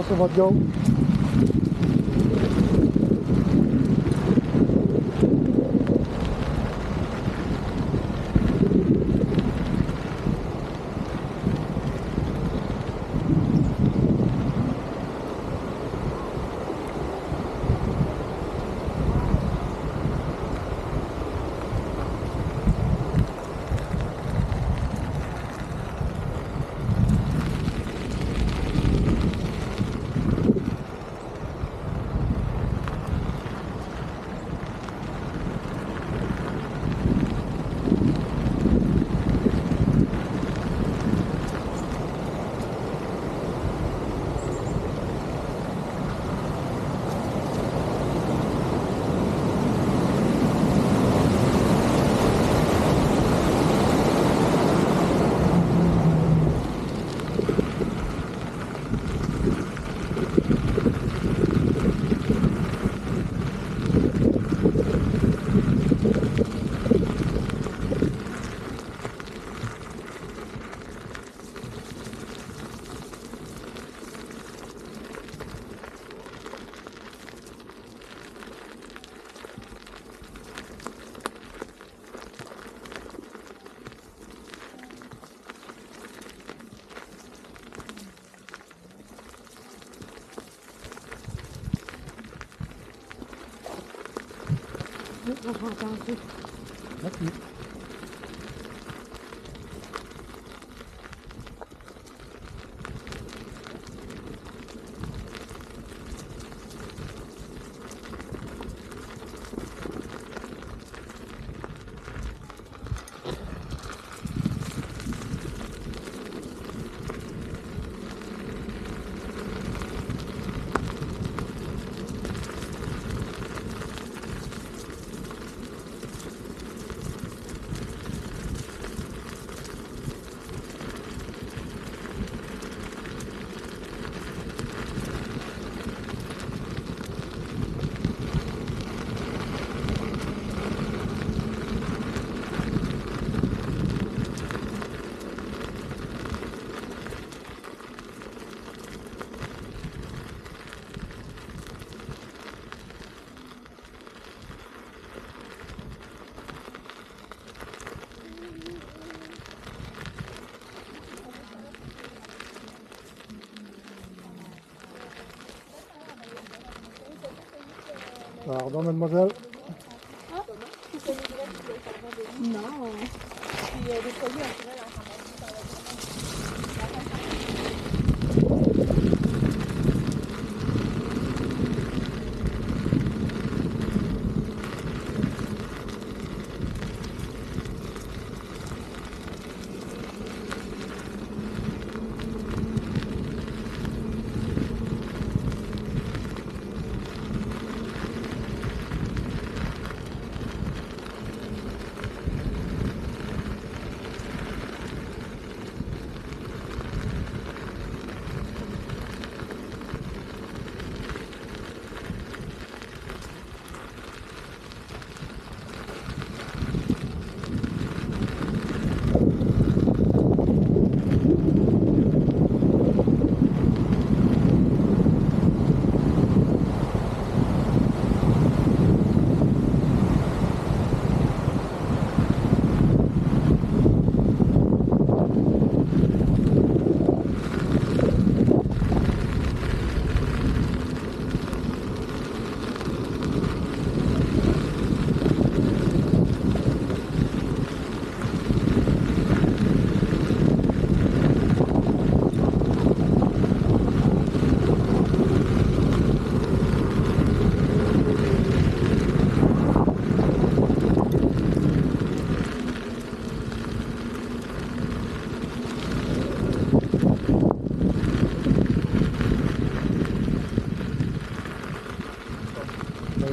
Posso, Rodrigo? 好高兴 Pardon, mademoiselle. Non.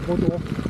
不多。